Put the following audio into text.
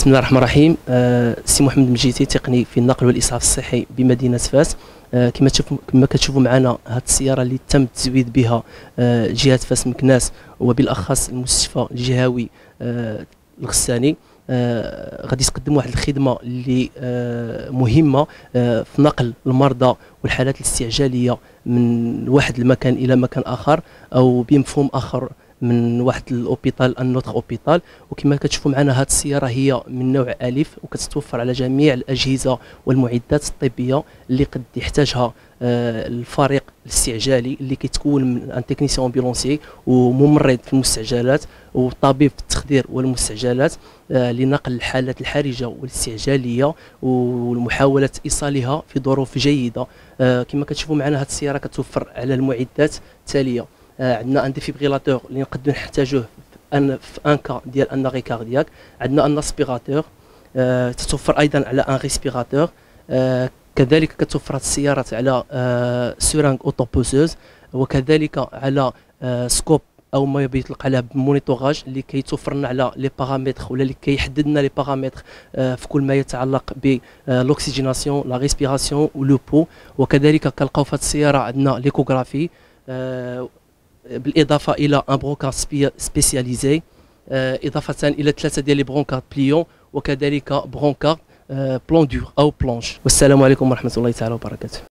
بسم الله الرحمن الرحيم آه، سي محمد مجيتي تقني في النقل والاسعاف الصحي بمدينة فاس. آه، كما تشوفوا كما كتشوفوا معنا هذه السيارة اللي تم التزويد بها آه، جهة فاس مكناس وبالأخص المستشفى الجهوي آه، الغساني. غادي تقدم واحد الخدمة اللي مهمة في نقل المرضى والحالات الاستعجالية من واحد المكان إلى مكان آخر أو بمفهوم آخر من واحد l'hôpital à un autre hôpital وكما كتشوفوا معنا هذه السيارة هي من نوع الف وكتتوفر على جميع الأجهزة والمعدات الطبية اللي قد يحتاجها آه، الفريق الاستعجالي اللي كيتكون من un technicien ambulancier وممرض في المستعجلات وطبيب في التخدير والمستعجلات آه، لنقل الحالات الحرجة والاستعجالية ومحاوله إيصالها في ظروف جيدة. آه، كما كتشوفوا معنا هذه السيارة كتوفر على المعدات التالية. عندنا un défibrillateur اللي نقدروا نحتاجوه en fait en cas ديال un arrêt cardiaque عندنا un aspirateur آه، تتوفر أيضا على un respirateur آه، كذلك كتوفر السيارات على آه، seringue autopousseuse وكذلك على آه، scope أو ما بيطلق عليها ب monitorage اللي كيتوفر لنا على les paramètres ولا اللي كيحدد لنا les paramètres آه، في كل ما يتعلق ب l'oxygénation la respiration و le pouls وكذلك كنلقاو في هذه السيارة عندنا l'échographie آه، بالإضافة إلى un brancard spécialisé إضافة إلى ثلاثة ديال les brancards pliants وكذلك brancard plan dur أو planche والسلام عليكم ورحمة الله تعالى وبركاته.